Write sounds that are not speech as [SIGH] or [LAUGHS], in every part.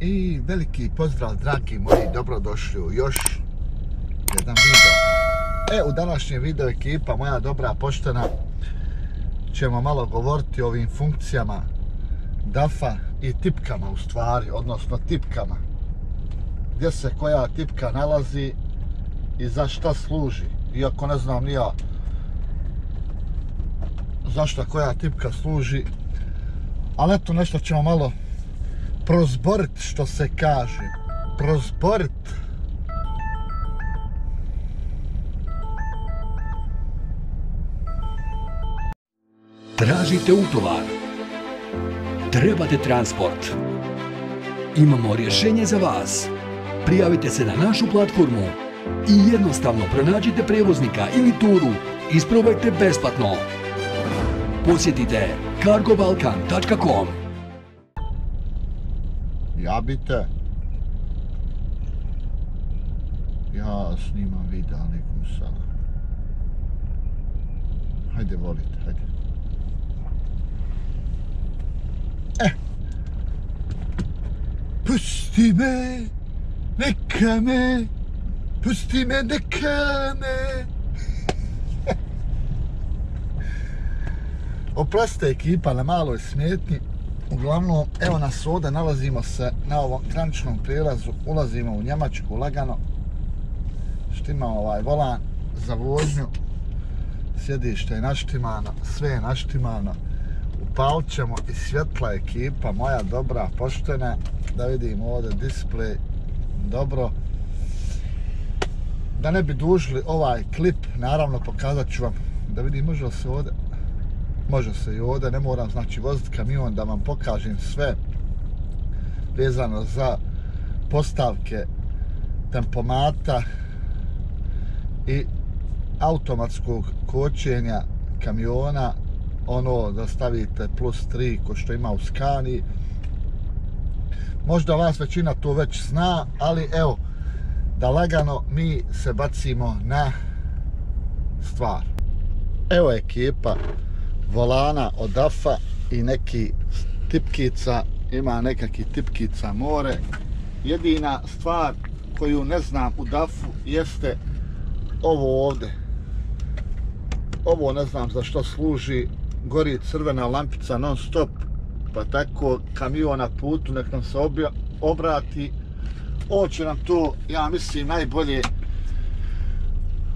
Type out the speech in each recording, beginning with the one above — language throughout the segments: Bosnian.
I veliki pozdrav, dragi moji, dobrodošli u još jedan video. E, u današnjem video ekipa, moja dobra poštena, ćemo malo govoriti o ovim funkcijama DAF-a i tipkama u stvari, odnosno tipkama. Gdje se koja tipka nalazi i za šta služi. Iako ne znam nija zašto koja tipka služi. Ali eto nešto ćemo malo prozborit što se kaže. Prozborit. Tražite utovar. Trebate transport. Imamo rješenje za vas. Prijavite se na našu platformu i jednostavno pronađite prevoznika ili turu. Isprobajte besplatno. Posjetite cargobalkan.com Jabite. Ja snimam video nekom sada. Hajde, volite, hajde. Eh. Pusti me, neka me, pusti me, neka me. [LAUGHS] Oprostite ekipa na maloj smetnji. Uglavnom, evo nas ovdje, nalazimo se na ovom graničnom prijelazu, ulazimo u Njemačku lagano. Štimamo ovaj volan za vožnju. Sjedište je naštimano, sve je naštimano. Upalit ćemo i svjetla ekipa, moja dobra, poštena. Da vidimo ovdje display, dobro. Da ne bi dužili ovaj klip, naravno pokazat ću vam da vidim može li se ovdje može se i ovdje, ne moram znači voziti kamion da vam pokažem sve vezano za postavke tempomata i automatskog kočenja kamiona ono da stavite plus 3 ko što ima u skani. Možda vas većina to već zna ali evo da lagano mi se bacimo na stvar. Evo ekipa volana od Dafa i neki tipkica, ima nekakvi tipkica more. Jedina stvar koju ne znam u DAF-u jeste ovo ovde. Ovo ne znam za što služi, gori crvena lampica non stop, pa tako kamion na putu nek nam se obja, obrati. Ovo će nam to, ja mislim, najbolje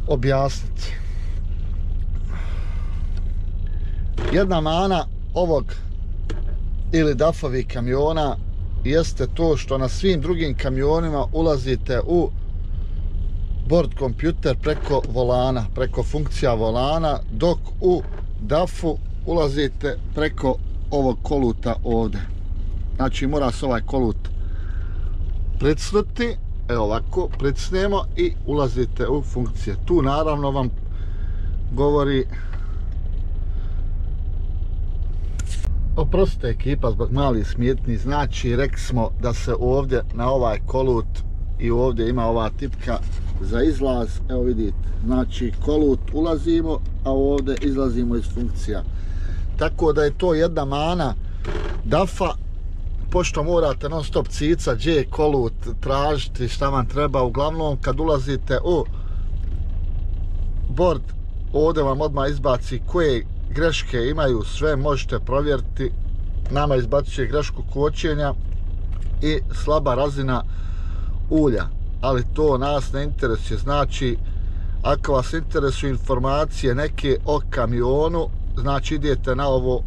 objasniti. Jedna mana ovog ili dafovi kamiona jeste to što na svim drugim kamionima ulazite u bord kompjuter preko volana, preko funkcija volana, dok u dafu ulazite preko ovog koluta ovde. Znači mora se ovaj kolut pricnuti, evo ovako, pricnemo i ulazite u funkcije. Tu naravno vam govori Oprostite ekipa zbog malih smjetni, znači rekli smo da se ovdje na ovaj kolut i ovdje ima ova tipka za izlaz, evo vidite, znači kolut ulazimo, a ovdje izlazimo iz funkcija. Tako da je to jedna mana dafa, pošto morate non stop cica, gdje je kolut, tražiti šta vam treba, uglavnom kad ulazite u board, ovdje vam odmah izbaci koje greške imaju sve, možete provjeriti. Nama izbacuje grešku kočenja i slaba razina ulja. Ali to nas ne interesuje. Znači, ako vas interesuju informacije neke o kamionu, znači idete na ovo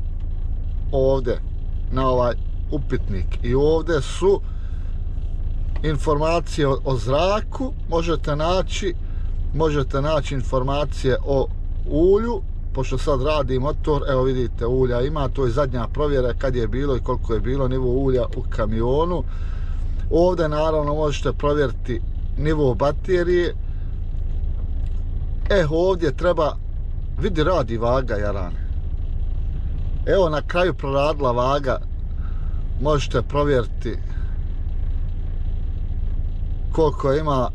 ovde, na ovaj upitnik. I ovde su informacije o, o zraku, možete naći možete naći informacije o ulju, pošto sad radi motor, evo vidite ulja ima, to je zadnja provjera kad je bilo i koliko je bilo nivo ulja u kamionu. Ovdje naravno možete provjeriti nivo baterije. E, ovdje treba, vidi radi vaga jarane. Evo na kraju proradila vaga, možete provjeriti koliko ima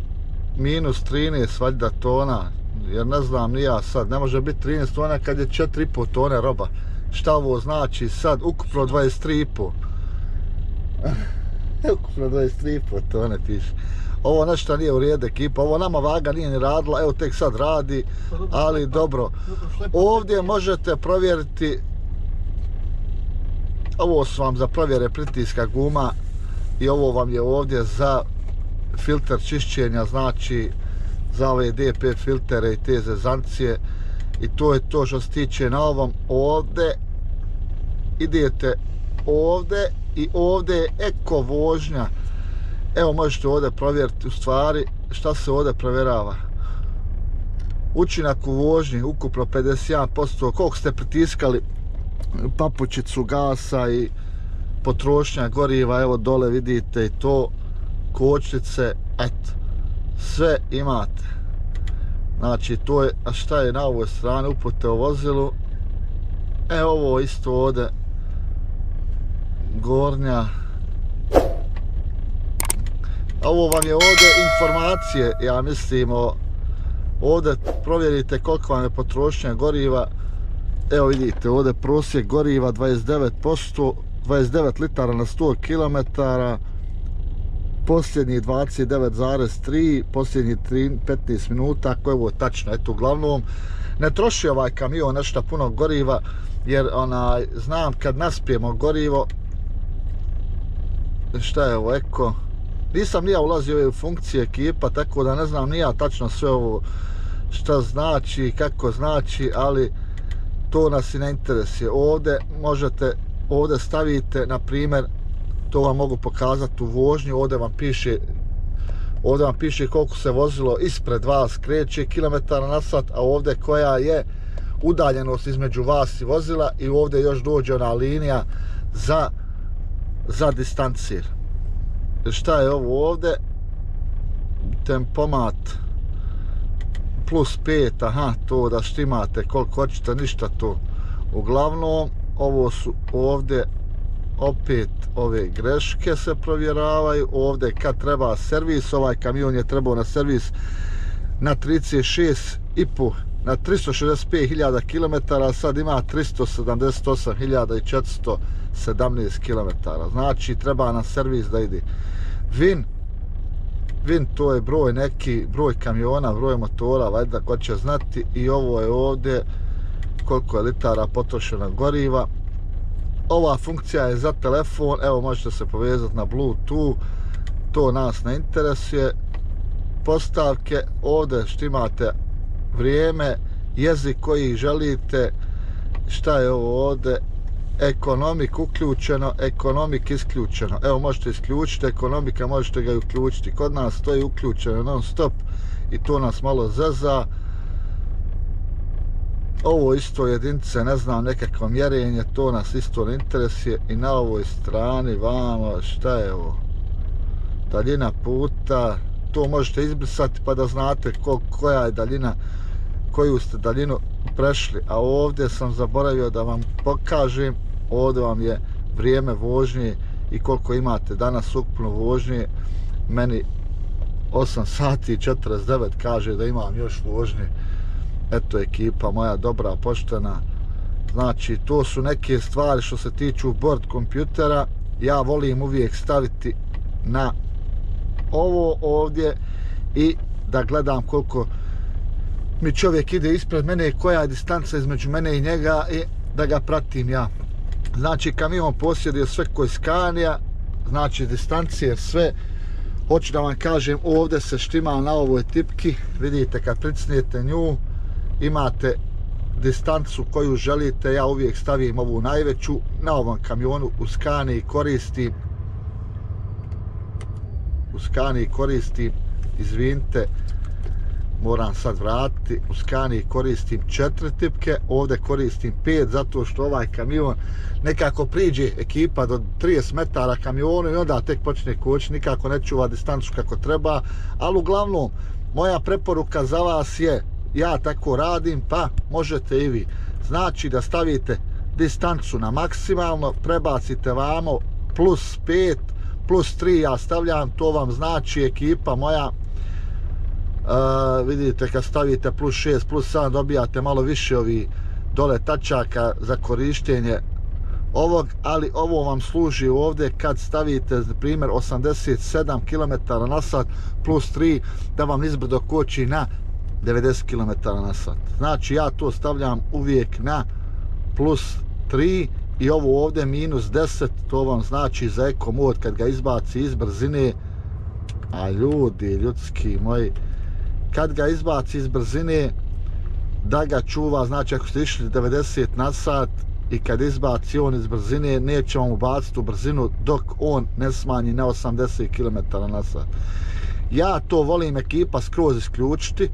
minus 13 valjda tona jer ne znam ni ja sad, ne može biti 13 tona kad je 4,5 tone roba. Šta ovo znači sad? Ukupno 23,5. [LAUGHS] Ukupno 23,5 tone piše. Ovo nešto nije u redu ekipa, ovo nama vaga nije ni radila, evo tek sad radi, ali dobro. Ovdje možete provjeriti, ovo su vam za provjere pritiska guma i ovo vam je ovdje za filter čišćenja, znači za ove DP filtere i te zezancije. I to je to što se tiče na ovom ovde. Idete ovde i ovde je eko vožnja. Evo možete ovde provjeriti u stvari šta se ovde provjerava. Učinak u vožnji ukupno 51% koliko ste pritiskali papučicu gasa i potrošnja goriva evo dole vidite i to kočnice eto sve imate. Znači to je a šta je na ovoj strani upute o vozilu? E ovo isto ovde. Gornja. Ovo vam je ovdje informacije ja mislim o ovdje provjerite koliko vam je potrošnja goriva. Evo vidite ovdje prosjek goriva 29% 29 litara na 100 km posljednji 29,3 posljednji 15 minuta ako je ovo tačno eto uglavnom ne troši ovaj kamion nešto puno goriva jer onaj znam kad naspijemo gorivo šta je ovo eko? Nisam nija ulazio u funkcije ekipa tako da ne znam nija tačno sve ovo šta znači kako znači ali to nas i ne interesuje. Ovde možete ovde stavite na primjer to vam mogu pokazati u vožnju ovde vam piše ovde vam piše koliko se vozilo ispred vas kreće kilometara na sat a ovde koja je udaljenost između vas i vozila i ovde još dođe ona linija za za distancir. Šta je ovo ovde? Tempomat plus 5, aha, to da štimate koliko hoćete, ništa to. Uglavnom, ovo su ovde opet ove greške se provjeravaju. Ovde kad treba servis, ovaj kamion je trebao na servis na 36 i po na 365.000 km, sad ima 378.417 km. Znači, treba na servis da ide. Vin, Vin to je broj neki, broj kamiona, broj motora, valjda ko će znati. I ovo je ovdje koliko je litara potrošena goriva. Ova funkcija je za telefon, evo možete se povezati na Bluetooth, to nas ne interesuje. Postavke, ovdje što imate vrijeme, jezik koji želite, šta je ovo ovdje, ekonomik uključeno, ekonomik isključeno. Evo možete isključiti ekonomika, možete ga uključiti. Kod nas to je uključeno non stop i to nas malo zeza. Ovo isto jedinice, ne znam, nekakvo mjerenje, to nas isto ne interesuje. I na ovoj strani, vamo, šta je ovo? Daljina puta, to možete izbrisati pa da znate ko, koja je daljina, koju ste daljinu prešli. A ovdje sam zaboravio da vam pokažem ovdje vam je vrijeme vožnje i koliko imate danas ukupno vožnje meni 8 sati 49 kaže da imam još vožnje eto ekipa moja dobra poštena. Znači to su neke stvari što se tiču board kompjutera. Ja volim uvijek staviti na ovo ovdje i da gledam koliko mi čovjek ide ispred mene koja je distanca između mene i njega i da ga pratim ja. Znači kamion posjedio sve koji skanija znači distancije sve. Hoću da vam kažem ovdje se štima na ovoj tipki. Vidite kad pricnijete nju imate distancu koju želite ja uvijek stavim ovu najveću na ovom kamionu u skani koristim u skani koristim izvinite moram sad vratiti u skani koristim četiri tipke ovdje koristim pet zato što ovaj kamion nekako priđe ekipa do 30 metara kamionu i onda tek počne koć nikako ne čuva distancu kako treba ali uglavnom moja preporuka za vas je ja tako radim pa možete i vi. Znači da stavite distancu na maksimalno prebacite vamo plus 5 plus 3 ja stavljam to vam znači ekipa moja. Uh, vidite kad stavite plus 6 plus 7 dobijate malo više ovi dole tačaka za korištenje ovog, ali ovo vam služi ovdje kad stavite, na primjer, 87 km na sat plus 3, da vam izbrdo koči na 90 km na sat. Znači, ja to stavljam uvijek na plus 3 i ovo ovdje minus 10, to vam znači za eko mod kad ga izbaci iz brzine, a ljudi, ljudski moji, kad ga izbaci iz brzine, da ga čuva, znači ako ste išli 90 na sat i kad izbaci on iz brzine, neće vam ubaciti u brzinu dok on ne smanji na 80 km na sat. Ja to volim ekipa skroz isključiti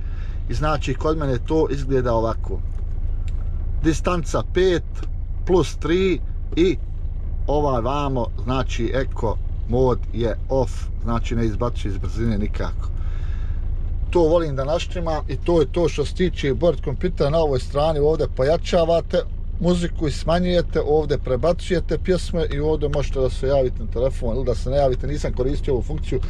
i znači kod mene to izgleda ovako. Distanca 5 plus 3 i ovaj vamo, znači eko mod je off, znači ne izbaci iz brzine nikako to volim da naštrimam i to je to što se tiče board kompjutera na ovoj strani ovdje pojačavate muziku i smanjujete, ovdje prebacujete pjesme i ovdje možete da se javite na telefon ili da se ne javite, nisam koristio ovu funkciju.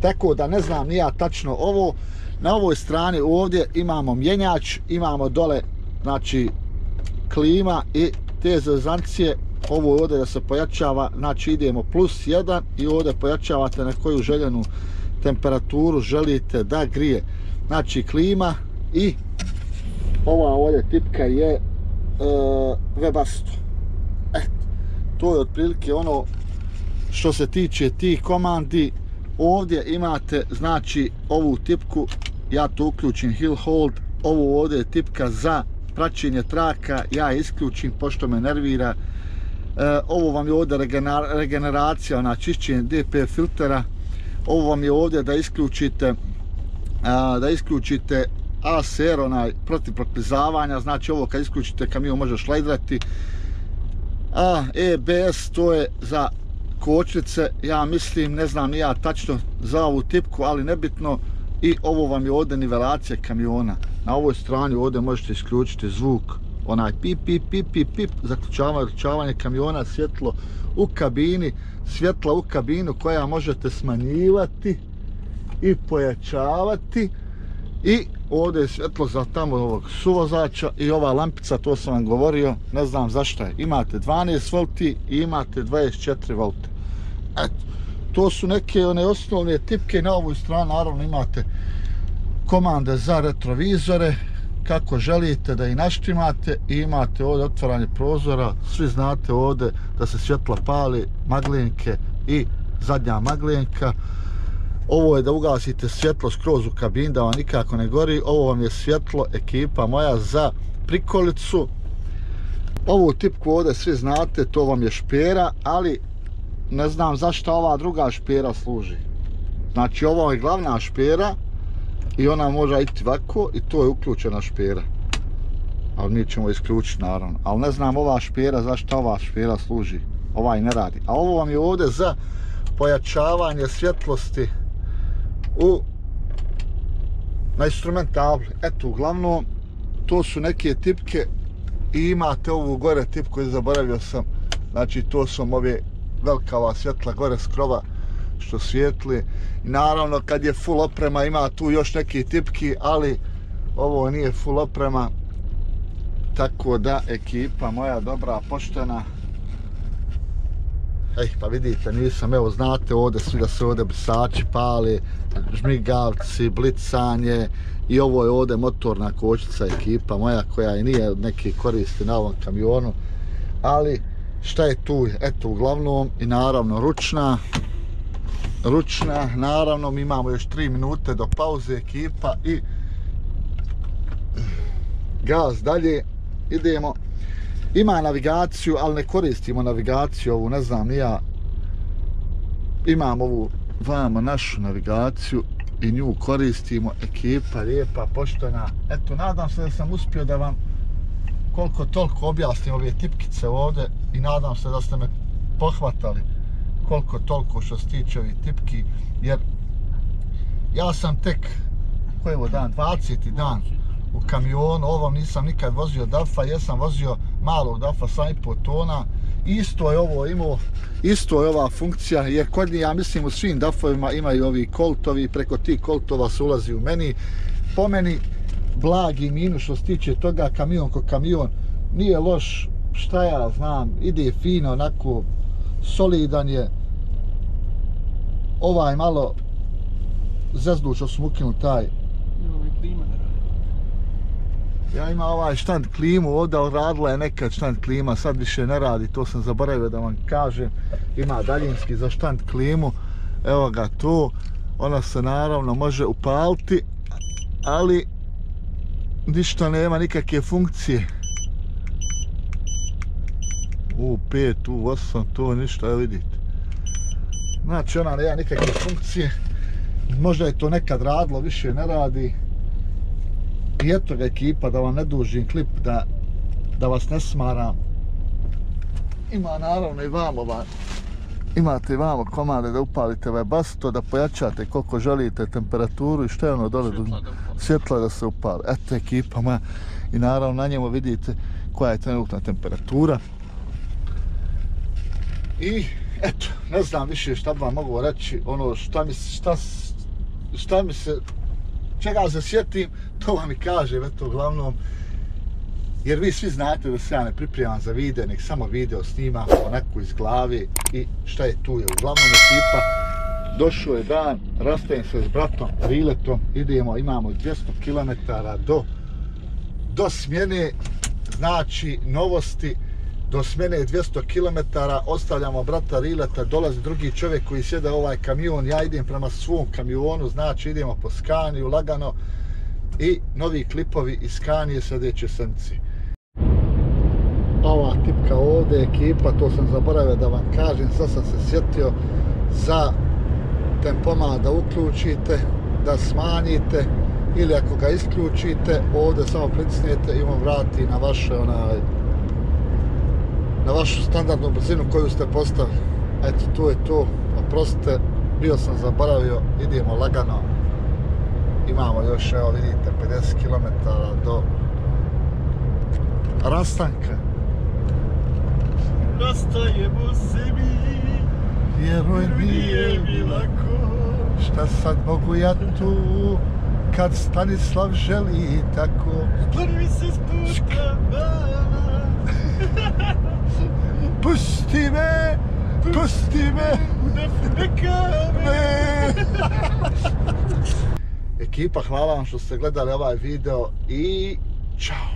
Tako da ne znam nija tačno ovo. Na ovoj strani ovdje imamo mjenjač, imamo dole znači klima i te zazancije ovo je ovdje da se pojačava, znači idemo plus 1 i ovdje pojačavate na koju željenu temperaturu želite da grije. Znači klima i ova ovdje tipka je e, webasto. E, to je otprilike ono što se tiče tih komandi. Ovdje imate znači ovu tipku, ja to uključim hill hold, ovo ovdje je tipka za praćenje traka, ja isključim pošto me nervira. E, ovo vam je ovdje regeneracija, ona čišćenje DP filtera, ovo vam je ovdje da isključite a, da isključite ASR onaj protiv proklizavanja znači ovo kad isključite kamion može šlajdrati a EBS to je za kočnice ja mislim ne znam ni ja tačno za ovu tipku ali nebitno. I ovo vam je ovdje nivelacija kamiona. Na ovoj strani ovdje možete isključiti zvuk onaj pip pip pip pip pip zaključavanje kamiona svjetlo u kabini svjetla u kabinu koja možete smanjivati i pojačavati. I ovdje je svjetlo za tamo ovog suvozača i ova lampica, to sam vam govorio, ne znam zašto je. Imate 12 V i imate 24 V. Eto, to su neke one osnovne tipke. Na ovoj strani naravno imate komande za retrovizore, kako želite da i naštimate i imate ovdje otvaranje prozora, svi znate ovdje da se svjetla pali, maglenke i zadnja maglenka. Ovo je da ugasite svjetlo skroz u kabin da vam nikako ne gori. Ovo vam je svjetlo ekipa moja za prikolicu. Ovu tipku ovdje svi znate, to vam je špera, ali ne znam zašto ova druga špera služi. Znači ovo je glavna špera, i ona može iti ovako i to je uključena špera ali mi ćemo isključiti naravno ali ne znam ova špera zašto ova špera služi ovaj ne radi a ovo vam je ovdje za pojačavanje svjetlosti u na instrumentabli eto uglavnom to su neke tipke i imate ovu gore tipku koju zaboravio sam znači to su ove velika ova svjetla gore skrova što svijetli. I naravno kad je full oprema ima tu još neki tipki, ali ovo nije full oprema. Tako da ekipa moja dobra, poštena. Ej, pa vidite, nisam, evo, znate ovdje svi da se ovdje brisači pali, žmigavci, blicanje i ovo je ovdje motorna kočica ekipa moja koja i nije neki koristi na ovom kamionu. Ali, šta je tu? Eto, uglavnom i naravno ručna, ručna. Naravno, mi imamo još 3 minute do pauze ekipa i gaz dalje. Idemo. Ima navigaciju, ali ne koristimo navigaciju ovu, ne znam, ja imam ovu vama našu navigaciju i nju koristimo. Ekipa lijepa, poštena. Eto, nadam se da sam uspio da vam koliko toliko objasnim ove tipkice ovde i nadam se da ste me pohvatali koliko toliko što se tiče ovih tipki, jer ja sam tek, koji je ovo dan, 20. dan u kamionu, ovom nisam nikad vozio DAF-a, jesam vozio malog DAF-a, 7,5 tona, isto je ovo imao, isto je ova funkcija, jer kod njih, ja mislim, u svim DAF-ovima imaju ovi koltovi, preko tih koltova se ulazi u meni, po meni, blagi minus što se tiče toga, kamion ko kamion, nije loš, šta ja znam, ide fino, onako, solidan je. Ovaj malo zezdu što smo ukinut taj. Imamo ovaj klima da radi. Ja ima ovaj štand klimu, ovdje radila je nekad štand klima, sad više ne radi, to sam zaboravio da vam kažem. Ima daljinski za štand klimu, evo ga tu. Ona se naravno može upaliti, ali ništa nema nikakve funkcije. U 5, u 8, to ništa, evo vidite. Znači ona nema nikakve funkcije. Možda je to nekad radilo, više ne radi. I eto ga ekipa, da vam ne dužim klip, da, da vas ne smaram. Ima naravno i vam ovaj, imate i vamo komande da upalite ovaj basto, da pojačate koliko želite temperaturu i što je ono dole, Svjetla da svjetla da se upali. Eto ekipa moja. I naravno na njemu vidite koja je trenutna temperatura. I eto, ne znam više šta bi vam mogu reći, ono šta mi, se- šta, šta mi se, čega se sjetim, to vam i kažem, eto, uglavnom, jer vi svi znate da se ja ne pripremam za video, nek samo video snimam onako iz glave i šta je tu je. Uglavnom ekipa, došao je dan, rastajem se s bratom, riletom, idemo, imamo 200 km do, do smjene, znači novosti, do smjene je 200 km, ostavljamo brata Rileta, dolazi drugi čovjek koji sjeda ovaj kamion, ja idem prema svom kamionu, znači idemo po Skaniju lagano i novi klipovi iz Kanije sljedeće sedmice. Ova tipka ovdje, ekipa, to sam zaboravio da vam kažem, sad sam se sjetio za tempoma da uključite, da smanjite ili ako ga isključite, ovdje samo pritisnete i on vrati na vaše onaj na vašu standardnu brzinu koju ste postavili. Eto, to je to. Oprostite, bio sam zaboravio, idemo lagano. Imamo još, evo vidite, 50 km do rastanka. Rastajemo se mi, Vjeruj mi, nije mi lako. šta sad mogu ja tu, kad Stanislav želi tako. Prvi se spušta. [LAUGHS] Pusti me, pusti me, Neka me. me. [LAUGHS] Ekipa, hvala vam što ste gledali ovaj video i čao.